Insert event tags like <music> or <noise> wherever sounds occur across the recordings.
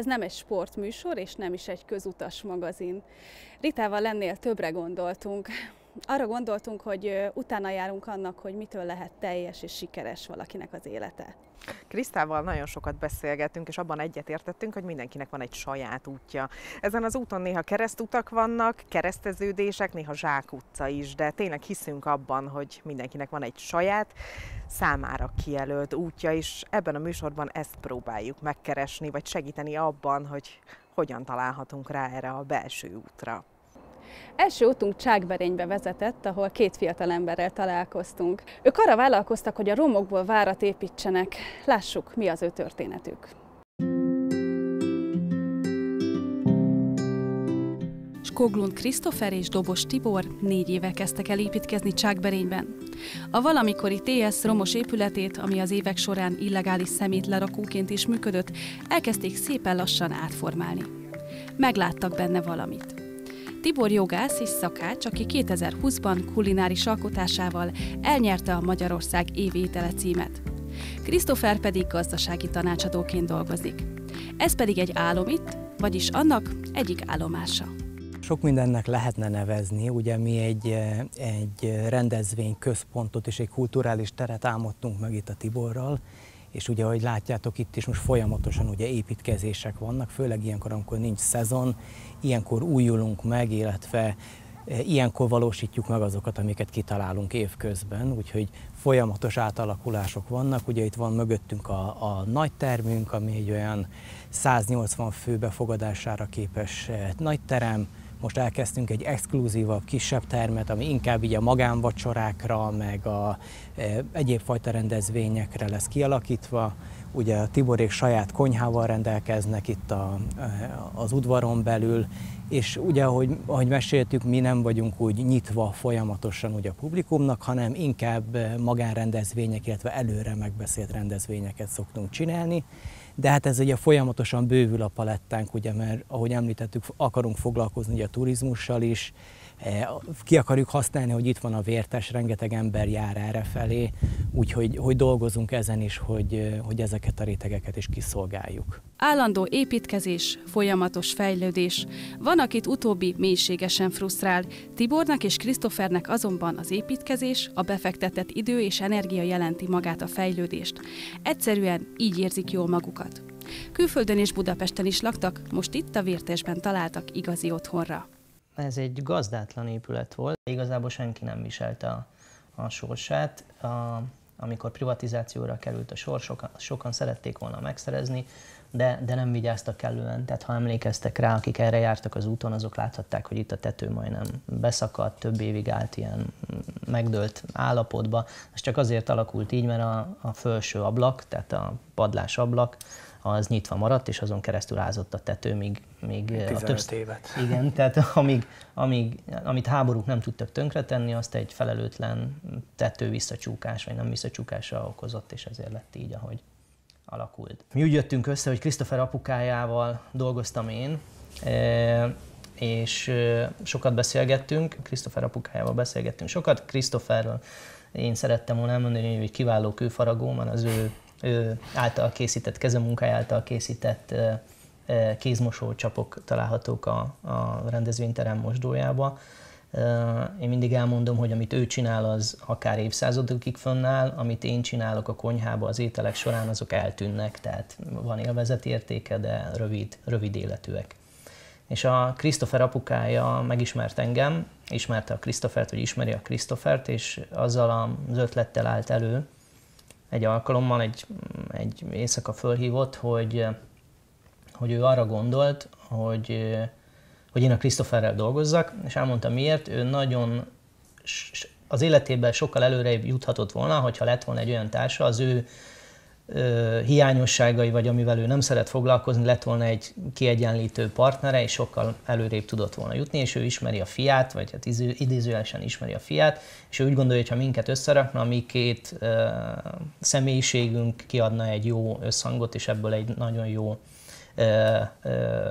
Ez nem egy sportműsor, és nem is egy közutas magazin. Ritával lennél többre gondoltunk. Arra gondoltunk, hogy utána járunk annak, hogy mitől lehet teljes és sikeres valakinek az élete. Krisztával nagyon sokat beszélgettünk, és abban egyetértettünk, hogy mindenkinek van egy saját útja. Ezen az úton néha keresztutak vannak, kereszteződések, néha zsákutca is, de tényleg hiszünk abban, hogy mindenkinek van egy saját, számára kijelölt útja, és ebben a műsorban ezt próbáljuk megkeresni, vagy segíteni abban, hogy hogyan találhatunk rá erre a belső útra. Első útunk Csákberénybe vezetett, ahol két fiatal emberrel találkoztunk. Ők arra vállalkoztak, hogy a romokból várat építsenek. Lássuk, mi az ő történetük. Skoglund Krisztofer és Dobos Tibor négy éve kezdtek el építkezni Csákberényben. A valamikori TS romos épületét, ami az évek során illegális szemét lerakóként is működött, elkezdték szépen lassan átformálni. Megláttak benne valamit. Tibor jogász és szakács, aki 2020-ban kulináris alkotásával elnyerte a Magyarország évétele címet. Christopher pedig gazdasági tanácsadóként dolgozik. Ez pedig egy álom itt, vagyis annak egyik állomása. Sok mindennek lehetne nevezni, ugye mi egy, egy rendezvény központot és egy kulturális teret álmodtunk meg itt a Tiborral, és ugye, ahogy látjátok, itt is most folyamatosan ugye építkezések vannak, főleg ilyenkor, amikor nincs szezon, ilyenkor újulunk meg, illetve e, ilyenkor valósítjuk meg azokat, amiket kitalálunk évközben, úgyhogy folyamatos átalakulások vannak. Ugye itt van mögöttünk a, a nagy termünk, ami egy olyan 180 fő befogadására képes e, nagy terem, most elkezdtünk egy exkluzívabb, kisebb termet, ami inkább így a magánvacsorákra, meg a e, egyéb fajta rendezvényekre lesz kialakítva. Ugye a Tiborék saját konyhával rendelkeznek itt a, e, az udvaron belül, és ugye, ahogy, ahogy meséltük, mi nem vagyunk úgy nyitva folyamatosan ugye a publikumnak, hanem inkább magánrendezvények, illetve előre megbeszélt rendezvényeket szoktunk csinálni. De hát ez ugye folyamatosan bővül a palettánk, ugye, mert ahogy említettük, akarunk foglalkozni ugye a turizmussal is, Eh, ki akarjuk használni, hogy itt van a vértes, rengeteg ember jár erre felé, úgyhogy hogy dolgozunk ezen is, hogy, eh, hogy ezeket a rétegeket is kiszolgáljuk. Állandó építkezés, folyamatos fejlődés. Van, akit utóbbi mélységesen frusztrál. Tibornak és Krisztofernek azonban az építkezés, a befektetett idő és energia jelenti magát a fejlődést. Egyszerűen így érzik jól magukat. Külföldön és Budapesten is laktak, most itt a Vértesben találtak igazi otthonra ez egy gazdátlan épület volt. Igazából senki nem viselte a, a sorsát. A, amikor privatizációra került a sor, sokan, sokan szerették volna megszerezni, de, de nem vigyáztak kellően. Tehát ha emlékeztek rá, akik erre jártak az úton, azok láthatták, hogy itt a tető majdnem beszakadt, több évig állt ilyen megdőlt állapotba. Ez csak azért alakult így, mert a, a felső ablak, tehát a padlás ablak, az nyitva maradt, és azon keresztül ázott a tető, míg, míg a több... évet. <laughs> Igen, tehát amíg, amíg, amit háborúk nem tudtak tönkretenni, azt egy felelőtlen tető visszacsúkás, vagy nem visszacsúkása okozott, és ezért lett így, ahogy alakult. Mi úgy jöttünk össze, hogy Christopher apukájával dolgoztam én, e, és e, sokat beszélgettünk, Christopher apukájával beszélgettünk sokat, Christopherről én szerettem volna elmondani, hogy kiváló kőfaragó, mert az ő által készített, kezemunkája által készített kézmosó csapok találhatók a, a rendezvényterem mosdójába. Én mindig elmondom, hogy amit ő csinál, az akár évszázadokig fönnáll, amit én csinálok a konyhába az ételek során, azok eltűnnek, tehát van élvezeti értéke, de rövid, rövid életűek. És a Christopher apukája megismert engem, ismerte a Christophert, vagy ismeri a Christophert, és azzal az ötlettel állt elő, egy alkalommal egy, egy éjszaka fölhívott, hogy, hogy ő arra gondolt, hogy, hogy én a Christopherrel dolgozzak, és elmondta miért. Ő nagyon az életében sokkal előre juthatott volna, hogyha lett volna egy olyan társa, az ő hiányosságai, vagy amivel ő nem szeret foglalkozni, lett volna egy kiegyenlítő partnere, és sokkal előrébb tudott volna jutni, és ő ismeri a fiát, vagy hát idézőjelesen ismeri a fiát, és ő úgy gondolja, hogy ha minket összerakna, mi két uh, személyiségünk kiadna egy jó összhangot, és ebből egy nagyon jó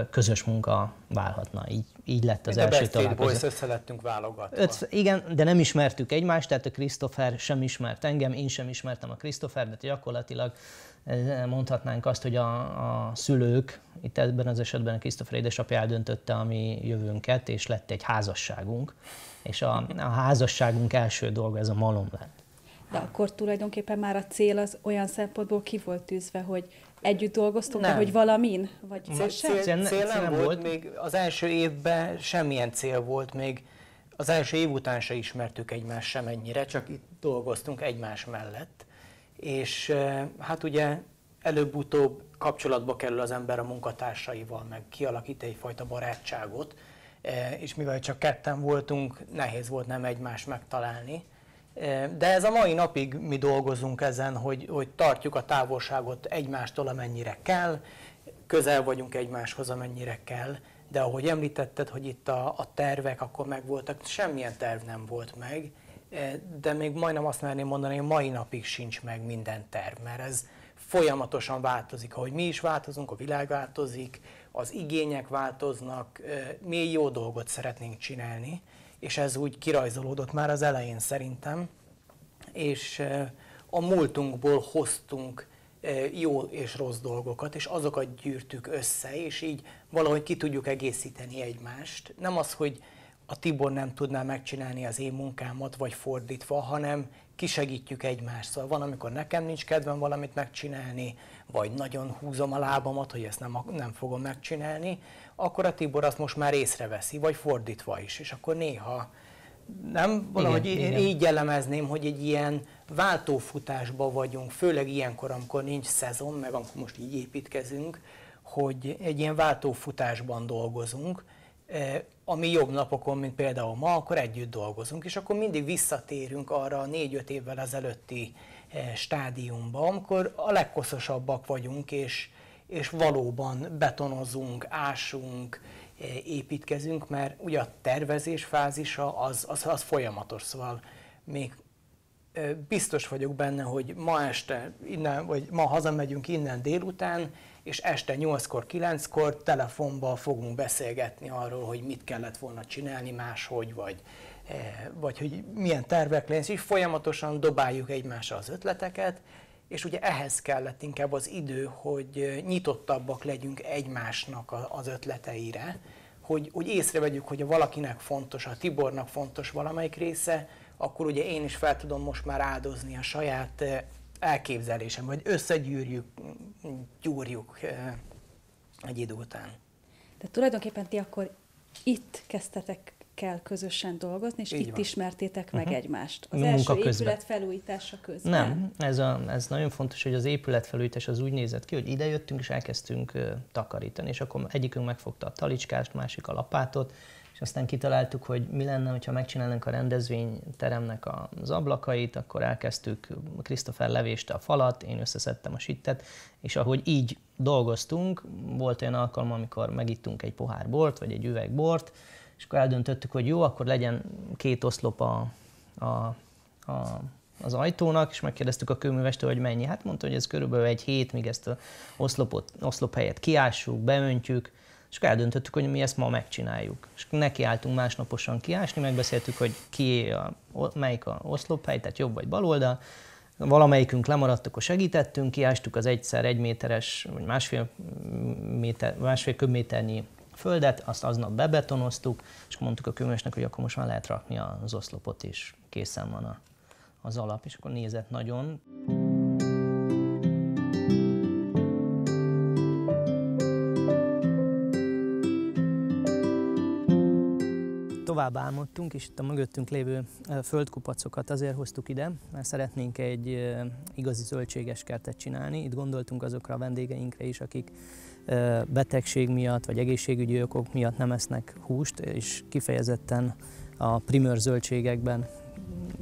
közös munka válhatna. Így, így lett az Mint első a találkozó. találkozó. össze lettünk válogatva. Öt, igen, de nem ismertük egymást, tehát a Christopher sem ismert engem, én sem ismertem a Christopher, de gyakorlatilag mondhatnánk azt, hogy a, a szülők, itt ebben az esetben a Christopher édesapja eldöntötte a mi jövőnket, és lett egy házasságunk, és a, a házasságunk első dolga ez a malom lett. De akkor tulajdonképpen már a cél az olyan szempontból ki volt tűzve, hogy együtt dolgoztunk, de Nem. hogy valamin? Vagy Cél, cél, cél, Cél ne- cél cél nem nem volt, volt. még az első évben semmilyen cél volt, még az első év után se ismertük egymást sem ennyire, csak itt dolgoztunk egymás mellett. És hát ugye előbb-utóbb kapcsolatba kerül az ember a munkatársaival, meg kialakít egyfajta barátságot, és mivel csak ketten voltunk, nehéz volt nem egymást megtalálni. De ez a mai napig mi dolgozunk ezen, hogy, hogy tartjuk a távolságot egymástól, amennyire kell, közel vagyunk egymáshoz, amennyire kell, de ahogy említetted, hogy itt a, a tervek akkor megvoltak, semmilyen terv nem volt meg, de még majdnem azt merném mondani, hogy mai napig sincs meg minden terv, mert ez folyamatosan változik. Ahogy mi is változunk, a világ változik, az igények változnak, mi jó dolgot szeretnénk csinálni, és ez úgy kirajzolódott már az elején szerintem, és a múltunkból hoztunk jó és rossz dolgokat, és azokat gyűrtük össze, és így valahogy ki tudjuk egészíteni egymást. Nem az, hogy a Tibor nem tudná megcsinálni az én munkámat, vagy fordítva, hanem kisegítjük egymást. Szóval van, amikor nekem nincs kedvem valamit megcsinálni, vagy nagyon húzom a lábamat, hogy ezt nem, nem fogom megcsinálni, akkor a Tibor azt most már észreveszi, vagy fordítva is, és akkor néha nem, valahogy Igen, én igen. így jellemezném, hogy egy ilyen váltófutásban vagyunk, főleg ilyenkor, amikor nincs szezon, meg amikor most így építkezünk, hogy egy ilyen váltófutásban dolgozunk, eh, ami jobb napokon, mint például ma, akkor együtt dolgozunk, és akkor mindig visszatérünk arra a négy-öt évvel ezelőtti eh, stádiumba, amikor a legkoszosabbak vagyunk, és, és valóban betonozunk, ásunk, eh, építkezünk, mert ugye a tervezés fázisa az, az, az folyamatos, szóval még biztos vagyok benne, hogy ma este, innen, vagy ma hazamegyünk innen délután, és este 8-kor, 9-kor telefonban fogunk beszélgetni arról, hogy mit kellett volna csinálni máshogy, vagy, vagy hogy milyen tervek lesz, és folyamatosan dobáljuk egymásra az ötleteket, és ugye ehhez kellett inkább az idő, hogy nyitottabbak legyünk egymásnak az ötleteire, hogy, hogy észrevegyük, hogy a valakinek fontos, a Tibornak fontos valamelyik része, akkor ugye én is fel tudom most már áldozni a saját eh, elképzelésem, vagy összegyűrjük, gyúrjuk eh, egy idő után. De tulajdonképpen ti akkor itt kezdtetek kell közösen dolgozni, és Így itt van. ismertétek meg egymást. Az Munka első közben. épület felújítása közben. Nem, ez, a, ez nagyon fontos, hogy az épületfelújítás az úgy nézett ki, hogy ide jöttünk és elkezdtünk ö, takarítani, és akkor egyikünk megfogta a talicskást, másik a lapátot, és aztán kitaláltuk, hogy mi lenne, ha megcsinálnánk a rendezvényteremnek az ablakait, akkor elkezdtük, Christopher levéste a falat, én összeszedtem a sittet, és ahogy így dolgoztunk, volt olyan alkalom, amikor megittunk egy pohár bort, vagy egy üveg bort, és akkor eldöntöttük, hogy jó, akkor legyen két oszlop a, a, a, az ajtónak, és megkérdeztük a kőművestől, hogy mennyi. Hát mondta, hogy ez körülbelül egy hét, míg ezt a oszlopot, oszlop helyet kiássuk, beöntjük, és akkor eldöntöttük, hogy mi ezt ma megcsináljuk. És nekiálltunk másnaposan kiásni, megbeszéltük, hogy ki a, melyik a oszlophely, tehát jobb vagy bal oldal, valamelyikünk lemaradt, akkor segítettünk, kiástuk az egyszer egy méteres, vagy másfél, méter, másfél köbméternyi földet, azt aznap bebetonoztuk, és mondtuk a kőművesnek, hogy akkor most már lehet rakni az oszlopot, és készen van a, az alap, és akkor nézett nagyon. Tovább álmodtunk, és itt a mögöttünk lévő földkupacokat azért hoztuk ide, mert szeretnénk egy igazi zöldséges kertet csinálni. Itt gondoltunk azokra a vendégeinkre is, akik betegség miatt vagy egészségügyi okok miatt nem esznek húst, és kifejezetten a primőr zöldségekben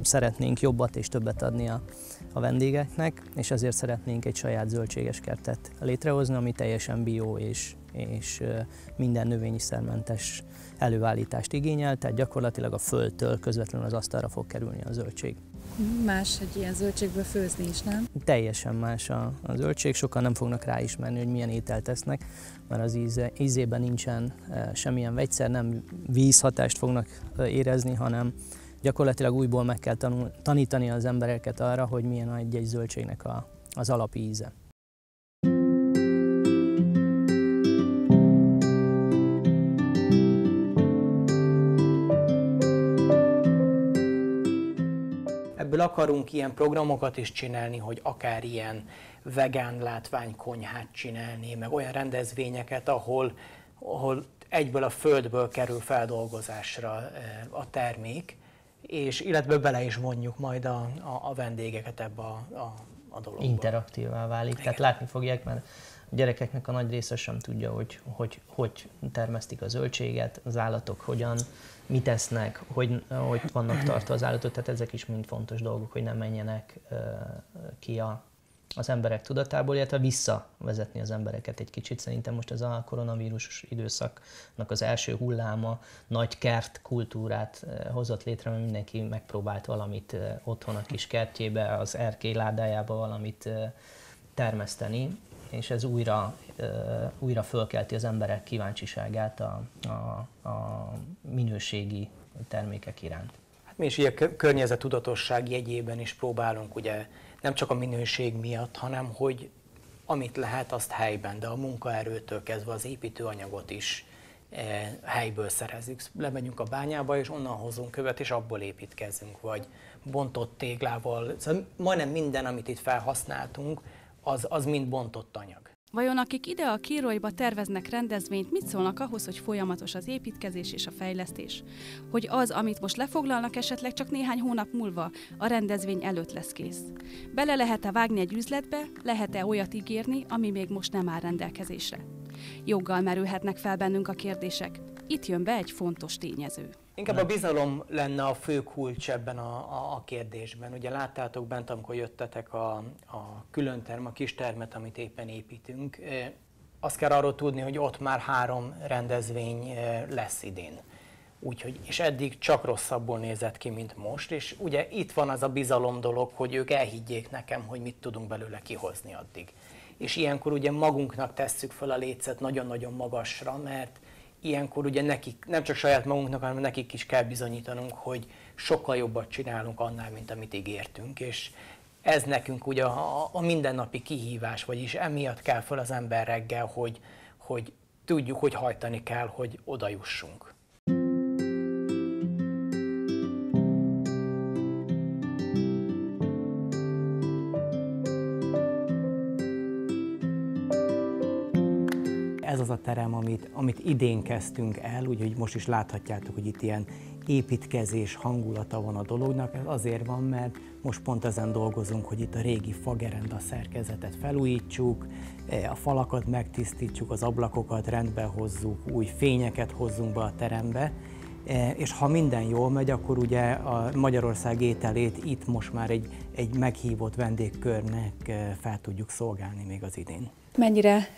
szeretnénk jobbat és többet adni a, a vendégeknek, és ezért szeretnénk egy saját zöldséges kertet létrehozni, ami teljesen bio és, és minden növényiszermentes előállítást igényel, tehát gyakorlatilag a földtől közvetlenül az asztalra fog kerülni a zöldség. Más egy ilyen zöldségből főzni is, nem? Teljesen más a, a zöldség, sokan nem fognak ráismerni, hogy milyen ételt tesznek, mert az íze, ízében nincsen e, semmilyen vegyszer, nem vízhatást fognak e, érezni, hanem gyakorlatilag újból meg kell tanul, tanítani az embereket arra, hogy milyen egy-egy zöldségnek a, az alapíze. Akarunk ilyen programokat is csinálni, hogy akár ilyen vegán látványkonyhát csinálni, meg olyan rendezvényeket, ahol, ahol egyből a földből kerül feldolgozásra eh, a termék, és illetve bele is vonjuk majd a, a, a vendégeket ebbe a, a, a dologba. Interaktívá válik, Igen. tehát látni fogják, mert a gyerekeknek a nagy része sem tudja, hogy hogy, hogy termesztik a zöldséget, az állatok hogyan, mit esznek, hogy, hogy vannak tartva az állatok, tehát ezek is mind fontos dolgok, hogy nem menjenek ki a, az emberek tudatából, illetve visszavezetni az embereket egy kicsit. Szerintem most ez a koronavírus időszaknak az első hulláma nagy kert kultúrát hozott létre, mert mindenki megpróbált valamit otthon a kis kertjébe, az erkély ládájába valamit termeszteni, és ez újra, újra fölkelti az emberek kíváncsiságát a, a, a minőségi termékek iránt. Hát mi is ilyen környezetudatosság jegyében is próbálunk ugye nem csak a minőség miatt, hanem hogy amit lehet, azt helyben, de a munkaerőtől kezdve az építőanyagot is e, helyből szerezzük. Lemegyünk a bányába, és onnan hozunk követ, és abból építkezünk, vagy bontott téglával. Szóval majdnem minden, amit itt felhasználtunk, az, az mind bontott anyag. Vajon akik ide a Kírolyba terveznek rendezvényt, mit szólnak ahhoz, hogy folyamatos az építkezés és a fejlesztés? Hogy az, amit most lefoglalnak, esetleg csak néhány hónap múlva a rendezvény előtt lesz kész? Bele lehet-e vágni egy üzletbe, lehet-e olyat ígérni, ami még most nem áll rendelkezésre? Joggal merülhetnek fel bennünk a kérdések. Itt jön be egy fontos tényező. Inkább a bizalom lenne a fő kulcs ebben a, a, a kérdésben. Ugye láttátok bent, amikor jöttetek a, a külön term, a kis termet, amit éppen építünk. Azt kell arról tudni, hogy ott már három rendezvény lesz idén. Úgyhogy, és eddig csak rosszabbul nézett ki, mint most, és ugye itt van az a bizalom dolog, hogy ők elhiggyék nekem, hogy mit tudunk belőle kihozni addig. És ilyenkor ugye magunknak tesszük fel a lécet nagyon-nagyon magasra, mert ilyenkor ugye nekik, nem csak saját magunknak, hanem nekik is kell bizonyítanunk, hogy sokkal jobbat csinálunk annál, mint amit ígértünk, és ez nekünk ugye a, a mindennapi kihívás, vagyis emiatt kell fel az ember reggel, hogy, hogy tudjuk, hogy hajtani kell, hogy oda jussunk. Terem, amit, amit idén kezdtünk el, úgyhogy most is láthatjátok, hogy itt ilyen építkezés hangulata van a dolognak. Ez azért van, mert most pont ezen dolgozunk, hogy itt a régi fagerenda szerkezetet felújítsuk, a falakat megtisztítsuk, az ablakokat rendbe hozzuk, új fényeket hozzunk be a terembe, és ha minden jól megy, akkor ugye a Magyarország ételét itt most már egy, egy meghívott vendégkörnek fel tudjuk szolgálni még az idén mennyire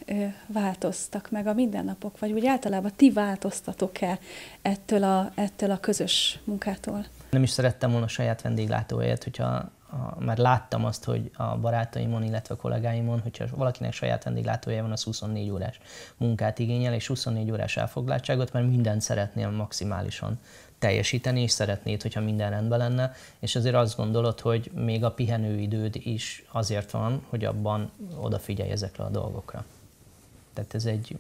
változtak meg a mindennapok, vagy úgy általában ti változtatok-e ettől a, ettől a közös munkától? Nem is szerettem volna saját vendéglátóhelyet, hogyha a, már láttam azt, hogy a barátaimon, illetve a kollégáimon, hogyha valakinek saját vendéglátója van, az 24 órás munkát igényel, és 24 órás elfoglaltságot, mert mindent szeretnél maximálisan teljesíteni, és szeretnéd, hogyha minden rendben lenne, és azért azt gondolod, hogy még a pihenőidőd is azért van, hogy abban odafigyelj ezekre a dolgokra. Tehát ez egy,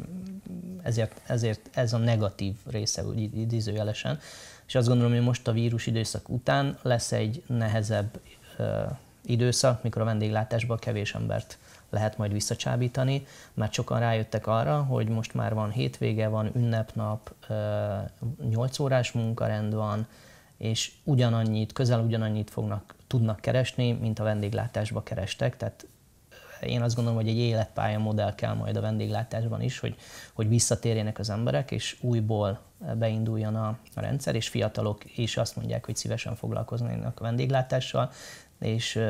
ezért, ezért ez a negatív része, úgy idézőjelesen. És azt gondolom, hogy most a vírus időszak után lesz egy nehezebb időszak, mikor a vendéglátásban kevés embert lehet majd visszacsábítani, mert sokan rájöttek arra, hogy most már van hétvége, van ünnepnap, 8 órás munkarend van, és ugyanannyit, közel ugyanannyit fognak, tudnak keresni, mint a vendéglátásba kerestek, tehát én azt gondolom, hogy egy életpálya modell kell majd a vendéglátásban is, hogy, hogy visszatérjenek az emberek, és újból beinduljon a, a rendszer, és fiatalok is azt mondják, hogy szívesen foglalkoznak a vendéglátással, és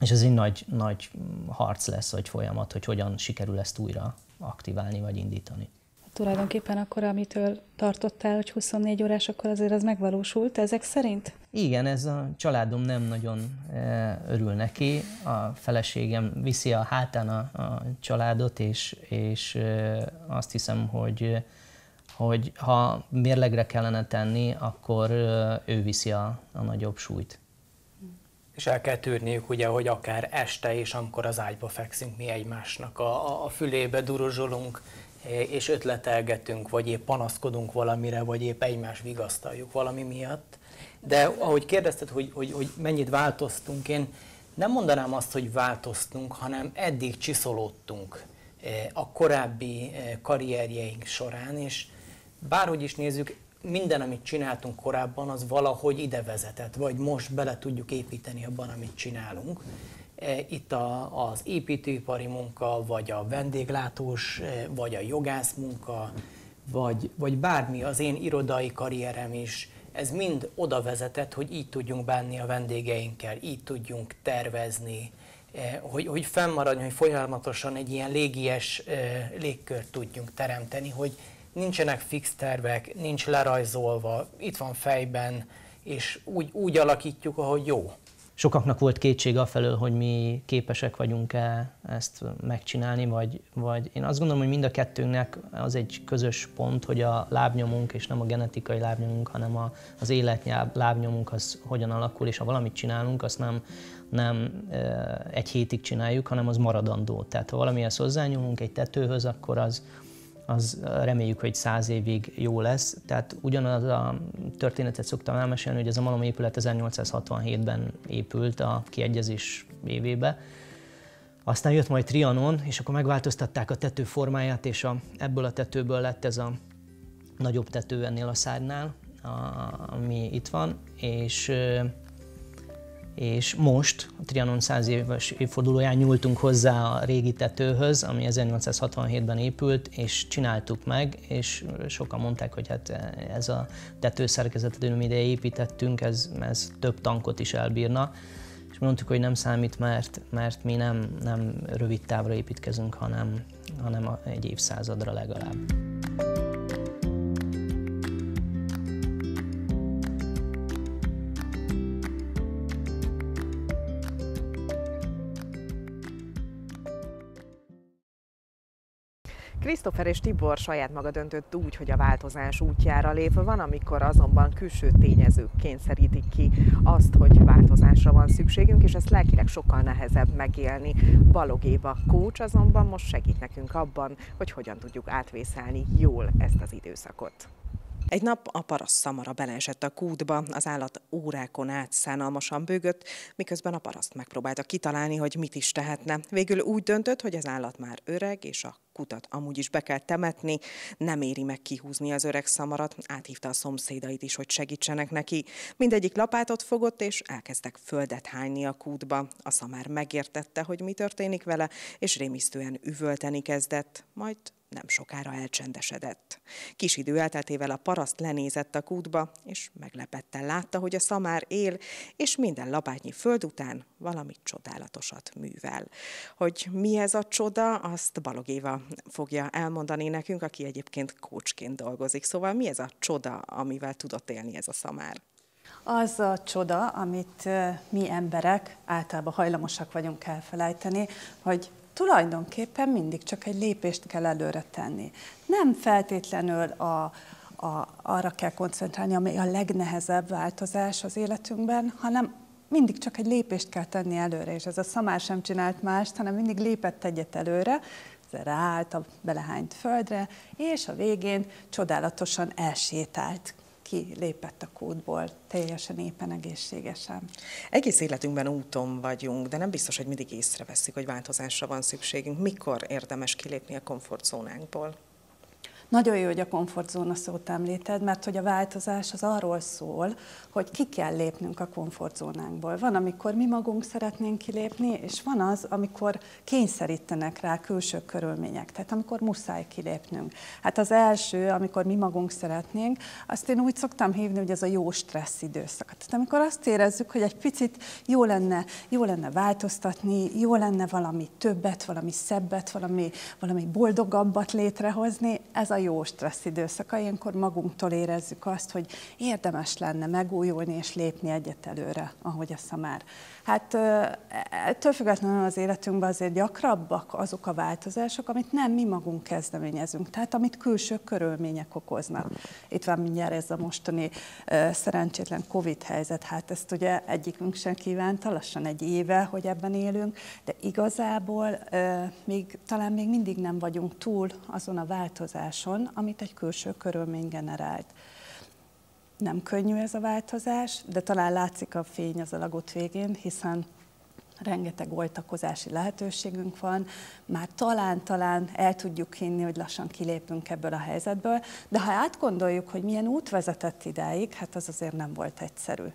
és ez egy nagy, nagy harc lesz, vagy folyamat, hogy hogyan sikerül ezt újra aktiválni, vagy indítani. Tulajdonképpen akkor, amitől tartottál, hogy 24 órás, akkor azért az megvalósult ezek szerint? Igen, ez a családom nem nagyon e, örül neki. A feleségem viszi a hátán a, a családot, és, és azt hiszem, hogy, hogy ha mérlegre kellene tenni, akkor ő viszi a, a nagyobb súlyt. És el kell tűrniük ugye, hogy akár este is, amikor az ágyba fekszünk, mi egymásnak a, a fülébe duruzsolunk, és ötletelgetünk, vagy épp panaszkodunk valamire, vagy épp egymást vigasztaljuk valami miatt. De ahogy kérdezted, hogy, hogy, hogy mennyit változtunk, én nem mondanám azt, hogy változtunk, hanem eddig csiszolódtunk a korábbi karrierjeink során, és bárhogy is nézzük, minden, amit csináltunk korábban, az valahogy ide vezetett, vagy most bele tudjuk építeni abban, amit csinálunk. E, itt a, az építőipari munka, vagy a vendéglátós, e, vagy a jogász munka, vagy, vagy bármi, az én irodai karrierem is, ez mind oda vezetett, hogy így tudjunk bánni a vendégeinkkel, így tudjunk tervezni, e, hogy, hogy fennmaradjon, hogy folyamatosan egy ilyen légies légkört tudjunk teremteni, hogy nincsenek fix tervek, nincs lerajzolva, itt van fejben, és úgy, úgy alakítjuk, ahogy jó. Sokaknak volt kétség afelől, hogy mi képesek vagyunk-e ezt megcsinálni, vagy, vagy én azt gondolom, hogy mind a kettőnknek az egy közös pont, hogy a lábnyomunk, és nem a genetikai lábnyomunk, hanem a, az élet lábnyomunk az hogyan alakul, és ha valamit csinálunk, azt nem, nem egy hétig csináljuk, hanem az maradandó. Tehát ha valamihez hozzányúlunk egy tetőhöz, akkor az, az reméljük, hogy száz évig jó lesz. Tehát ugyanaz a történetet szoktam elmesélni, hogy ez a Malom épület 1867-ben épült a kiegyezés évébe. Aztán jött majd Trianon, és akkor megváltoztatták a tető formáját, és a, ebből a tetőből lett ez a nagyobb tető ennél a szárnál, a, ami itt van, és és most, a Trianon 100 éves évfordulóján nyúltunk hozzá a régi tetőhöz, ami 1867-ben épült, és csináltuk meg, és sokan mondták, hogy hát ez a tetőszerkezetet, amit ide építettünk, ez, ez több tankot is elbírna. És mondtuk, hogy nem számít, mert, mert mi nem, nem rövid távra építkezünk, hanem, hanem egy évszázadra legalább. Krisztofer és Tibor saját maga döntött úgy, hogy a változás útjára lép. Van, amikor azonban külső tényezők kényszerítik ki azt, hogy változásra van szükségünk, és ezt lelkileg sokkal nehezebb megélni. Balog Éva kócs azonban most segít nekünk abban, hogy hogyan tudjuk átvészelni jól ezt az időszakot. Egy nap a paraszt szamara beleesett a kútba, az állat órákon át szánalmasan bőgött, miközben a paraszt megpróbálta kitalálni, hogy mit is tehetne. Végül úgy döntött, hogy az állat már öreg, és a kutat amúgy is be kell temetni, nem éri meg kihúzni az öreg szamarat, áthívta a szomszédait is, hogy segítsenek neki. Mindegyik lapátot fogott, és elkezdtek földet hányni a kútba. A szamár megértette, hogy mi történik vele, és rémisztően üvölteni kezdett, majd nem sokára elcsendesedett. Kis idő elteltével a paraszt lenézett a kútba, és meglepetten látta, hogy a szamár él, és minden lapátnyi föld után valami csodálatosat művel. Hogy mi ez a csoda, azt Balog Éva fogja elmondani nekünk, aki egyébként kócsként dolgozik. Szóval mi ez a csoda, amivel tudott élni ez a szamár? Az a csoda, amit mi emberek általában hajlamosak vagyunk elfelejteni, hogy tulajdonképpen mindig csak egy lépést kell előre tenni. Nem feltétlenül a, a, arra kell koncentrálni, ami a legnehezebb változás az életünkben, hanem mindig csak egy lépést kell tenni előre, és ez a szamár sem csinált mást, hanem mindig lépett egyet előre, ráállt belehányt földre, és a végén csodálatosan elsétált ki lépett a kódból teljesen éppen egészségesen. Egész életünkben úton vagyunk, de nem biztos, hogy mindig észreveszik, hogy változásra van szükségünk. Mikor érdemes kilépni a komfortzónánkból? Nagyon jó, hogy a komfortzóna szót említed, mert hogy a változás az arról szól, hogy ki kell lépnünk a komfortzónánkból. Van, amikor mi magunk szeretnénk kilépni, és van az, amikor kényszerítenek rá külső körülmények, tehát amikor muszáj kilépnünk. Hát az első, amikor mi magunk szeretnénk, azt én úgy szoktam hívni, hogy ez a jó stressz időszak. Tehát amikor azt érezzük, hogy egy picit jó lenne, jó lenne változtatni, jó lenne valami többet, valami szebbet, valami, valami boldogabbat létrehozni, ez a a jó stressz időszaka, ilyenkor magunktól érezzük azt, hogy érdemes lenne megújulni és lépni egyet előre, ahogy a már. Hát ettől függetlenül az életünkben azért gyakrabbak azok a változások, amit nem mi magunk kezdeményezünk, tehát amit külső körülmények okoznak. Itt van mindjárt ez a mostani szerencsétlen Covid helyzet, hát ezt ugye egyikünk sem kívánta, lassan egy éve, hogy ebben élünk, de igazából még talán még mindig nem vagyunk túl azon a változáson, amit egy külső körülmény generált. Nem könnyű ez a változás, de talán látszik a fény az alagút végén, hiszen rengeteg oltakozási lehetőségünk van, már talán-talán el tudjuk hinni, hogy lassan kilépünk ebből a helyzetből, de ha átgondoljuk, hogy milyen út vezetett idáig, hát az azért nem volt egyszerű.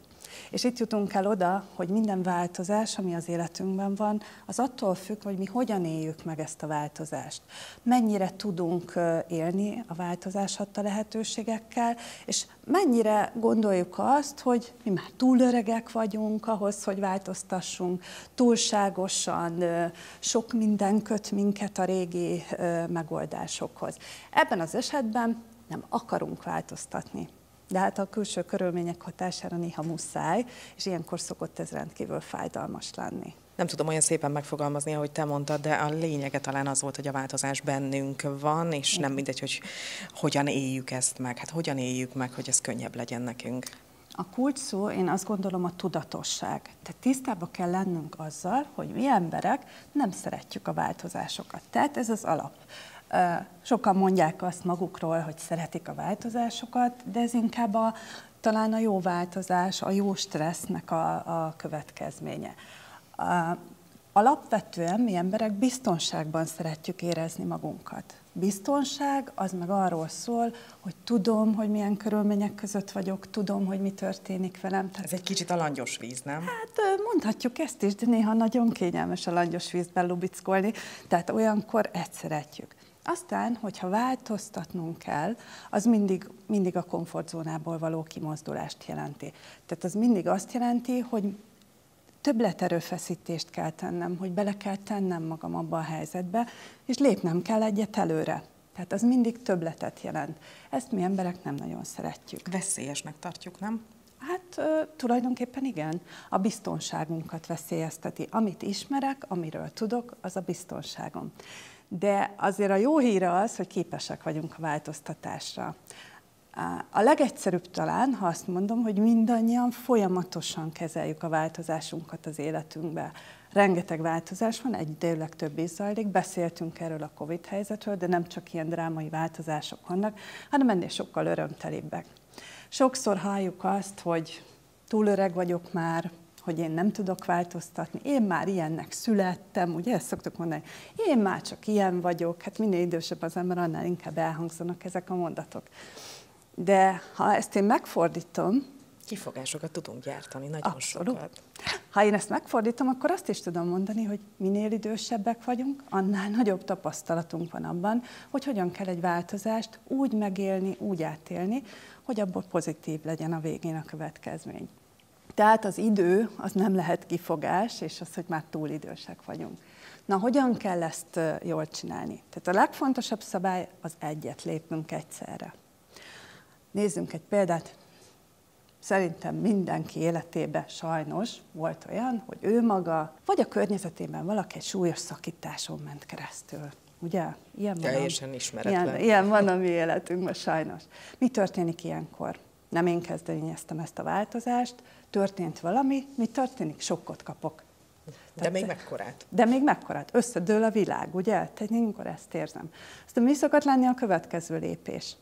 És itt jutunk el oda, hogy minden változás, ami az életünkben van, az attól függ, hogy mi hogyan éljük meg ezt a változást. Mennyire tudunk élni a változás adta lehetőségekkel, és mennyire gondoljuk azt, hogy mi már túl öregek vagyunk ahhoz, hogy változtassunk, túlságosan sok minden köt minket a régi megoldásokhoz. Ebben az esetben nem akarunk változtatni de hát a külső körülmények hatására néha muszáj, és ilyenkor szokott ez rendkívül fájdalmas lenni. Nem tudom olyan szépen megfogalmazni, ahogy te mondtad, de a lényege talán az volt, hogy a változás bennünk van, és nem mindegy, hogy hogyan éljük ezt meg. Hát hogyan éljük meg, hogy ez könnyebb legyen nekünk. A kulcs szó, én azt gondolom, a tudatosság. Tehát tisztába kell lennünk azzal, hogy mi emberek nem szeretjük a változásokat. Tehát ez az alap. Sokan mondják azt magukról, hogy szeretik a változásokat, de ez inkább a, talán a jó változás, a jó stressznek a, a következménye. A, alapvetően mi emberek biztonságban szeretjük érezni magunkat. Biztonság az meg arról szól, hogy tudom, hogy milyen körülmények között vagyok, tudom, hogy mi történik velem. Tehát, Ez egy kicsit a langyos víz, nem? Hát mondhatjuk ezt is, de néha nagyon kényelmes a langyos vízben lubickolni, tehát olyankor ezt szeretjük. Aztán, hogyha változtatnunk kell, az mindig, mindig a komfortzónából való kimozdulást jelenti. Tehát az mindig azt jelenti, hogy többleterőfeszítést kell tennem, hogy bele kell tennem magam abba a helyzetbe, és lépnem kell egyet előre. Tehát az mindig többletet jelent. Ezt mi emberek nem nagyon szeretjük. Veszélyesnek tartjuk, nem? Hát tulajdonképpen igen. A biztonságunkat veszélyezteti. Amit ismerek, amiről tudok, az a biztonságom. De azért a jó híre az, hogy képesek vagyunk a változtatásra. A legegyszerűbb talán, ha azt mondom, hogy mindannyian folyamatosan kezeljük a változásunkat az életünkbe. Rengeteg változás van, egyidejűleg több is zajlik. Beszéltünk erről a Covid helyzetről, de nem csak ilyen drámai változások vannak, hanem ennél sokkal örömtelibbek. Sokszor halljuk azt, hogy túl öreg vagyok már, hogy én nem tudok változtatni, én már ilyennek születtem, ugye ezt szoktuk mondani, én már csak ilyen vagyok, hát minél idősebb az ember, annál inkább elhangzanak ezek a mondatok. De ha ezt én megfordítom, kifogásokat tudunk gyártani, nagyon Abszolút. sokat. Ha én ezt megfordítom, akkor azt is tudom mondani, hogy minél idősebbek vagyunk, annál nagyobb tapasztalatunk van abban, hogy hogyan kell egy változást úgy megélni, úgy átélni, hogy abból pozitív legyen a végén a következmény. Tehát az idő az nem lehet kifogás, és az, hogy már túl idősek vagyunk. Na, hogyan kell ezt jól csinálni? Tehát a legfontosabb szabály az egyet lépünk egyszerre. Nézzünk egy példát. Szerintem mindenki életében sajnos volt olyan, hogy ő maga, vagy a környezetében valaki egy súlyos szakításon ment keresztül. Ugye? Ilyen van, Teljesen a, ismeretlen. Ilyen, ilyen van a mi életünkben sajnos. Mi történik ilyenkor? Nem én kezdeményeztem ezt a változást, történt valami, mi történik? Sokkot kapok. De Tehát, még mekkorát? De még mekkorát? Összedől a világ, ugye? Tehát én ezt érzem. Aztán mi szokott lenni a következő lépés?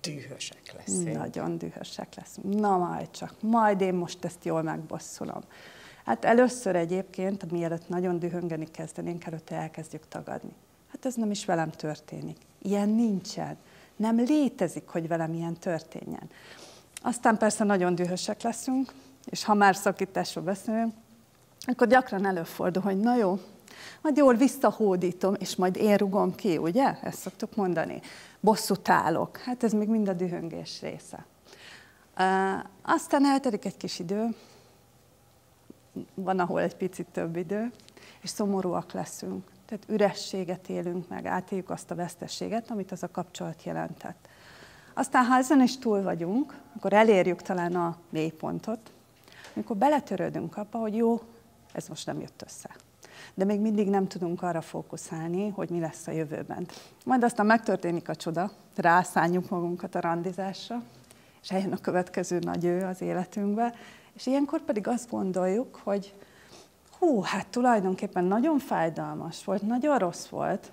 Dühösek leszünk. Nagyon dühösek leszünk. Na majd csak, majd én most ezt jól megbosszulom. Hát először egyébként, mielőtt nagyon dühöngeni kezdenénk, előtte elkezdjük tagadni. Hát ez nem is velem történik. Ilyen nincsen. Nem létezik, hogy velem ilyen történjen. Aztán persze nagyon dühösek leszünk, és ha már szakításról beszélünk, akkor gyakran előfordul, hogy na jó, majd jól visszahódítom, és majd én rugom ki, ugye? Ezt szoktuk mondani. Bosszút állok. Hát ez még mind a dühöngés része. Aztán elterik egy kis idő, van, ahol egy picit több idő, és szomorúak leszünk. Tehát ürességet élünk meg, átéljük azt a vesztességet, amit az a kapcsolat jelentett. Aztán, ha ezen is túl vagyunk, akkor elérjük talán a mélypontot, amikor beletörődünk abba, hogy jó, ez most nem jött össze. De még mindig nem tudunk arra fókuszálni, hogy mi lesz a jövőben. Majd aztán megtörténik a csoda, rászálljuk magunkat a randizásra, és eljön a következő nagy ő az életünkbe, és ilyenkor pedig azt gondoljuk, hogy hú, hát tulajdonképpen nagyon fájdalmas volt, nagyon rossz volt,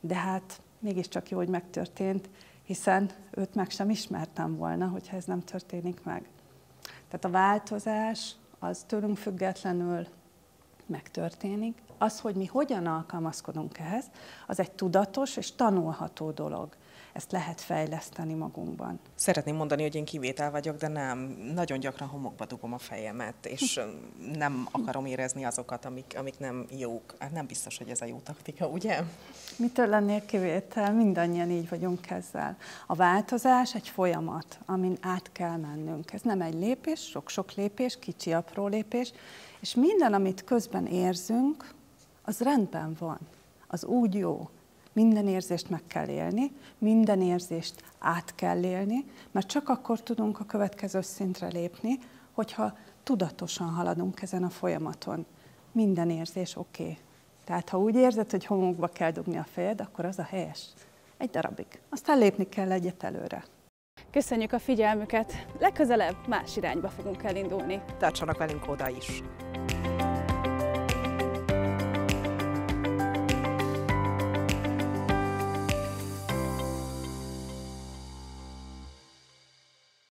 de hát mégiscsak jó, hogy megtörtént, hiszen őt meg sem ismertem volna, hogyha ez nem történik meg. Tehát a változás az tőlünk függetlenül megtörténik. Az, hogy mi hogyan alkalmazkodunk ehhez, az egy tudatos és tanulható dolog ezt lehet fejleszteni magunkban. Szeretném mondani, hogy én kivétel vagyok, de nem. Nagyon gyakran homokba dugom a fejemet, és nem akarom érezni azokat, amik, amik nem jók. Hát nem biztos, hogy ez a jó taktika, ugye? Mitől lennél kivétel? Mindannyian így vagyunk ezzel. A változás egy folyamat, amin át kell mennünk. Ez nem egy lépés, sok-sok lépés, kicsi, apró lépés, és minden, amit közben érzünk, az rendben van. Az úgy jó, minden érzést meg kell élni, minden érzést át kell élni, mert csak akkor tudunk a következő szintre lépni, hogyha tudatosan haladunk ezen a folyamaton. Minden érzés oké. Okay. Tehát ha úgy érzed, hogy homokba kell dugni a fejed, akkor az a helyes. Egy darabig. Aztán lépni kell egyet előre. Köszönjük a figyelmüket! Legközelebb más irányba fogunk elindulni. Tartsanak velünk oda is!